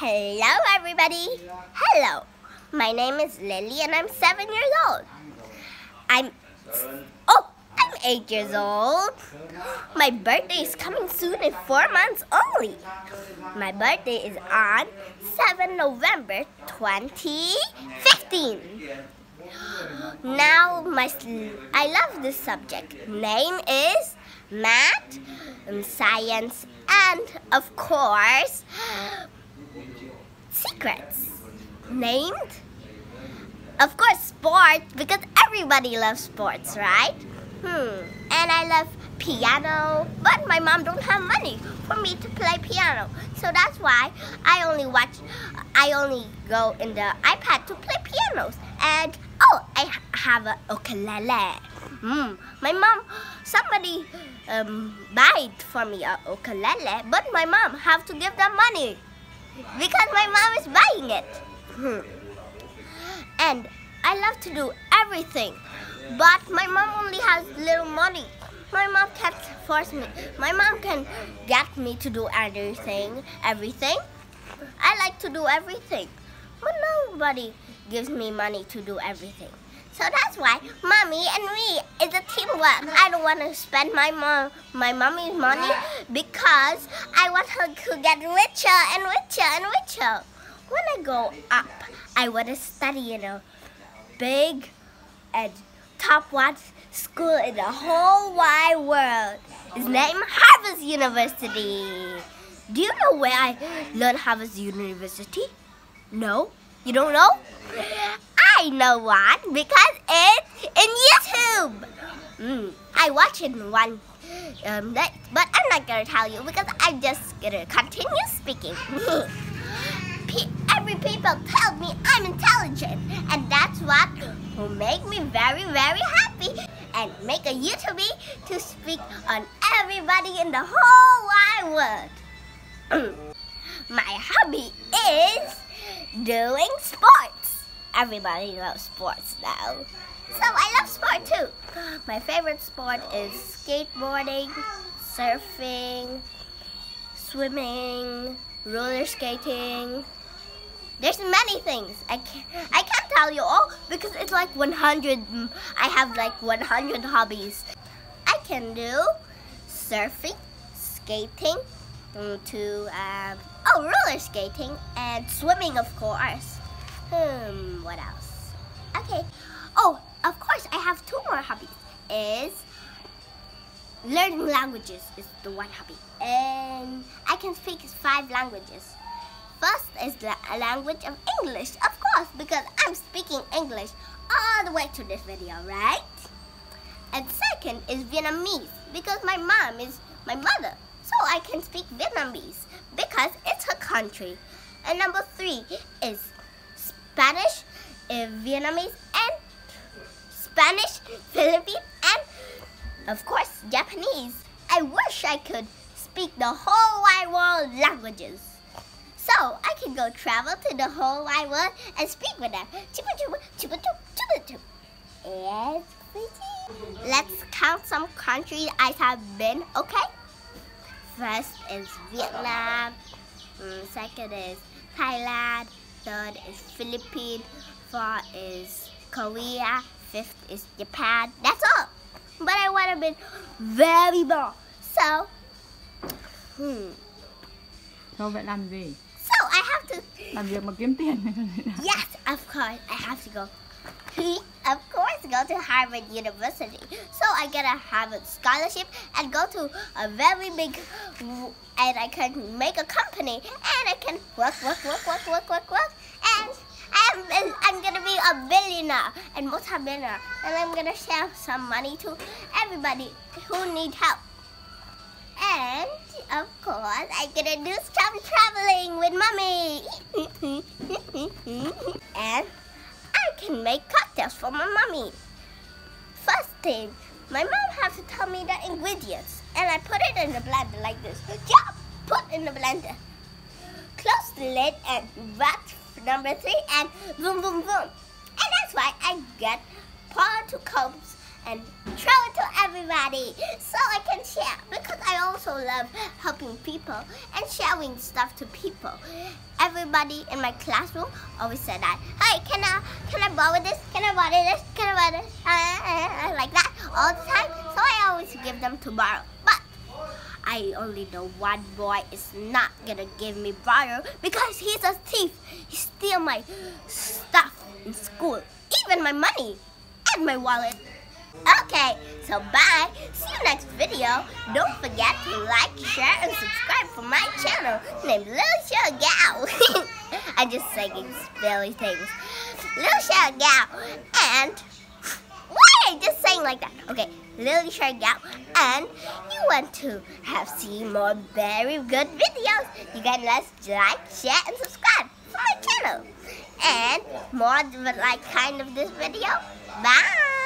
Hello, everybody. Hello. My name is Lily, and I'm seven years old. I'm oh, I'm eight years old. My birthday is coming soon in four months only. My birthday is on 7 November 2015. Now, my I love this subject. Name is math, science, and of course, secrets. Named? Of course, sports, because everybody loves sports, right? Hmm. And I love piano, but my mom don't have money for me to play piano. So that's why I only watch, I only go in the iPad to play pianos. And, oh, I have a ukulele. Hmm. My mom, somebody um, buy it for me a ukulele, but my mom have to give them money because my mom is buying it. Hmm. And I love to do everything, but my mom only has little money. My mom can't force me. My mom can get me to do everything, everything. I like to do everything, but nobody gives me money to do everything. So that's why mommy and me is a teamwork. I don't want to spend my mom, my mommy's money because I want her to get richer and richer and richer. When I grow up, I want to study in a big and top one school in the whole wide world. It's named Harvard University. Do you know where I learned Harvard University? No? You don't know? I know one because it's in YouTube. Mm, I watched it one um, day, but I'm not gonna tell you because I'm just gonna continue speaking. Every people tell me I'm intelligent, and that's what will make me very, very happy and make a YouTube to speak on everybody in the whole wide world. My hobby is doing sports everybody loves sports now. So I love sport too. My favorite sport is skateboarding, surfing, swimming, roller skating. There's many things. I can't, I can't tell you all because it's like 100. I have like 100 hobbies. I can do surfing, skating, mm, to um, oh roller skating and swimming of course. Hmm, what else? Okay. Oh, of course, I have two more hobbies. Is learning languages is the one hobby. And I can speak five languages. First is the language of English, of course, because I'm speaking English all the way to this video, right? And second is Vietnamese, because my mom is my mother. So I can speak Vietnamese because it's her country. And number three is Spanish, uh, Vietnamese, and Spanish, Philippine, and of course Japanese. I wish I could speak the whole wide world languages. So I can go travel to the whole wide world and speak with them. Chupa chupa, chupa chupa, chupa chupa. pretty. Let's count some countries I have been, okay? First is Vietnam. Mm, second is Thailand. Third is Philippines. Fourth is Korea. Fifth is Japan. That's all. But I want to be very more. So, hmm. So vậy làm gì? So I have to. Làm việc mà kiếm tiền. yes, of course. I have to go. of course, go to Harvard University. So I get a Harvard scholarship and go to a very big, and I can make a company and I can work, work, work, work, work, work, work, and I'm, I'm gonna be a billionaire and multi-billionaire, and I'm gonna share some money to everybody who need help. And of course, I'm gonna do some traveling with mommy. and can make cocktails for my mommy. First thing, my mom has to tell me the ingredients, and I put it in the blender like this. Yeah, put in the blender. Close the lid and wrap number three and boom, boom, boom. And that's why I get part two cups and throw it to everybody so I can share because I also love helping people and sharing stuff to people. Everybody in my classroom always said that, hey, can I, can I borrow this? Can I borrow this? Can I borrow this? Like that all the time. So I always give them to borrow. But I only know one boy is not gonna give me borrow because he's a thief. He steal my stuff in school, even my money and my wallet. Okay, so bye. See you next video. Don't forget to like, share, and subscribe for my channel named Little Show Gal. I'm just saying silly things. Little Show Gal. And why you just saying like that? Okay, Little Show Gal. And you want to have see more very good videos. You can let's like, share, and subscribe for my channel. And more like kind of this video. Bye.